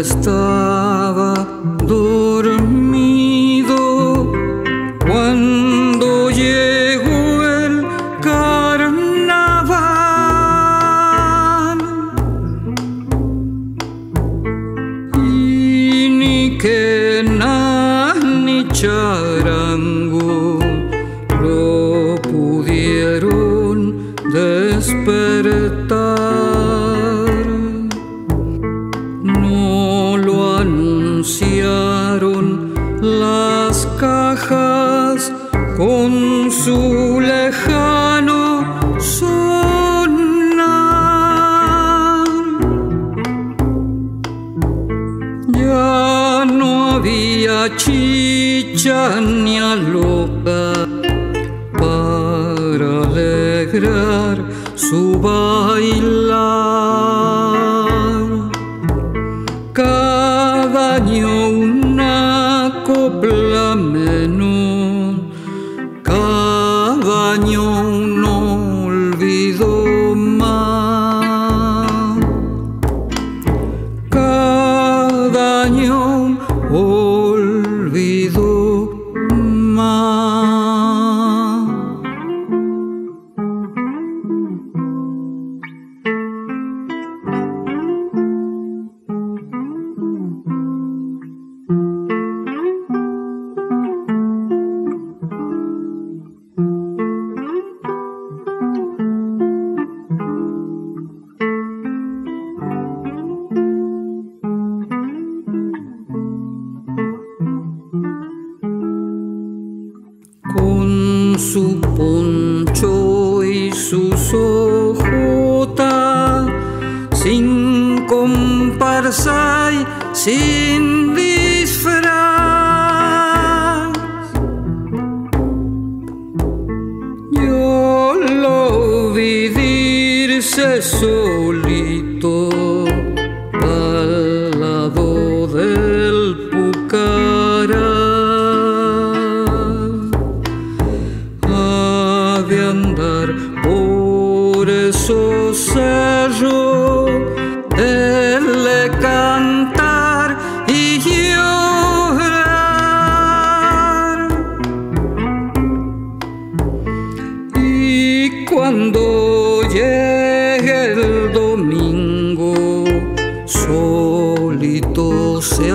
estaba dormido cuando llegó el carnaval. Y ni que na, ni charan. su lejano sonar. Ya no había chicha ni aloca para alegrar su bailar. Cada año una copla menos año su poncho y su sojota, sin comparsa y sin disfraz. Yo lo vi solito Por eso yo debe cantar y llorar. Y cuando llegue el domingo, solito se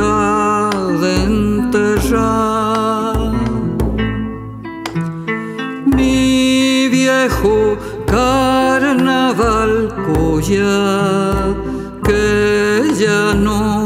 carnaval collar que ya no